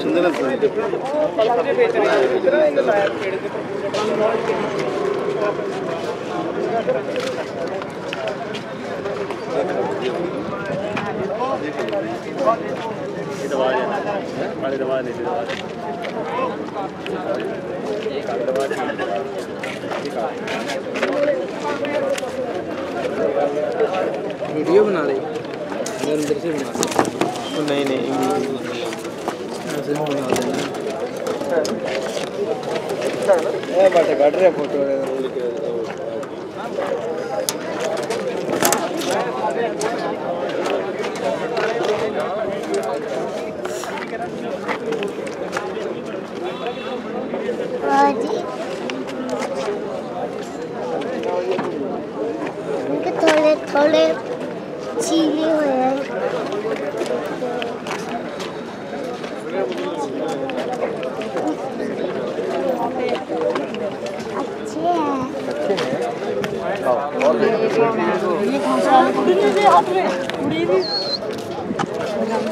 ಚಂದನ sir video बना रहे अंदर से बना रहे नहीं नहीं ऐसे ही बना देना ए बाटे काट रहे फोटो 뭐지? 이렇게 덜레 덜레 지리해. 아치야. 아, 아, 네. 우리 우리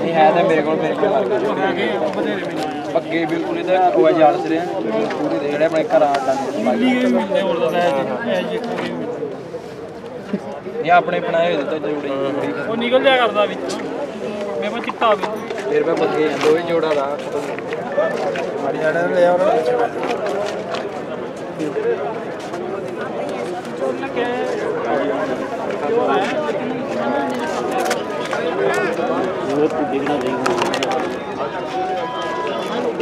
ਨਹੀਂ ਹੈ ਤਾਂ ਮੇਰੇ ਕੋਲ ਮੇਰੇ ਕੋਲ ਵਰਗ ਬੱਗੇ ਵੀ ਉਹਨੇ ਦਾ ਉਹ ਯਾਦ ਸਿਰੇ। ਉਹਦੇ ਦੇ ਜਿਹੜੇ ਆਪਣੇ ਘਰਾਂ ਆਟਾ ਇਹ ਆਪਣੇ ਬਣਾਏ ਹੋਏ ਦਿੱਤਾ ਜੋੜੇ ਉਹ ਨਿਕਲ ਜਾ ਕਰਦਾ ਵਿੱਚ। ਮੇਰੇ ਕੋਲ ਚਿੱਟਾ ਹੋਵੇ ਮੇਰੇ ਕੋਲ ਬੱਗੇ ਦੋਵੇਂ ਜੋੜਾ ਦਾ। ਮਾੜੀ ਜੜਾ ਲੈ ਆਉਣਾ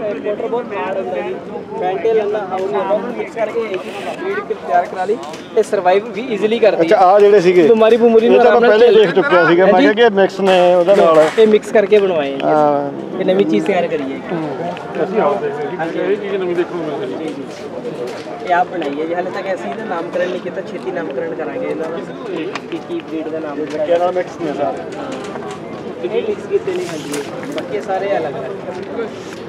ਹਾਰਡ ਹੁੰਦਾ ਜੀ ਮੈਂਟਲ ਨਾ ਆਉਂ ਮਿਕਸ ਕਰਕੇ ਇੱਕ ਫੀਡ ਤਿਆਰ ਕਰਾ ਲਈ ਤੇ ਸਰਵਾਈਵ ਵੀ ਈਜ਼ੀਲੀ ਕਰਦੀ ਅੱਛਾ ਹੈ ਆ ਜਿਹੜੇ ਸੀਗੇ ਬਿਮਾਰੀ ਬੁਮਰੀ ਇਹ ਨੂੰ ਤਾਂ ਆਰਾਮ ਮੈਂ ਨਾਲ ਪਹਿਲੇ ਝੇਲ- ਦੇਖ ਚੁੱਕਿਆ ਸੀਗਾ ਮੈਂ ਕਿਹਾ ਕਿ ਮਿਕਸ ਨੇ ਉਹਦੇ ਨਾਲ ਇਹ ਮਿਕਸ ਕਰਕੇ ਬਣਵਾਏ ਹੈ ਹਾਂ ਇਹ ਨਵੀਂ ਚੀਜ਼ ਤਿਆਰ ਕਰੀ ਹੈ ਇਹ ਆਪ ਬਣਾਈ ਹੈ ਜੀ ਹਾਲੇ ਤੱਕ ਅਸੀਂ ਇਹਦਾ ਨਾਮਕਰਨ ਨਹੀਂ ਕੀਤਾ ਛੇਤੀ ਨਾਮਕਰਨ ਕਰਾਂਗੇ ਇਹਨਾਂ ਦਾ ਕੀ ਕੀ ਬਰੀਡ ਦਾ ਨਾਮ ਹੈ ਕਿਆ ਨਾਲ ਮਿਕਸ ਨੇ ਸਾਰੇ ਇਹ ਮਿਕਸ ਕੀਤੇ ਨਹੀਂ ਹਾਂਜੀ ਬਾਕੀ ਸਾਰੇ ਅਲੱਗ ਅਲੱਗ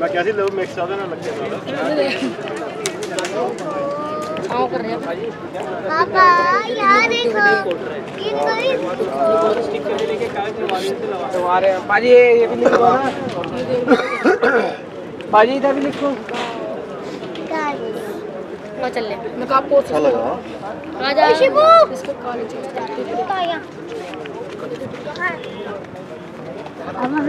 ਮੈਂ ਕਿਹਾ ਸੀ ਲੋ ਮਿਕਸ ਉਹਦੇ ਨਾਲ ਲੱਗਿਆ पापा यहाँ देखो इनको स्टिकर लेके कागज बनवा देते लगा रहे हैं पाजी ये ये भी लिखो ना पाजी इधर भी लिखो भी चल ले मैं कहा पोस्ट आ जा इसको कॉलेज আমার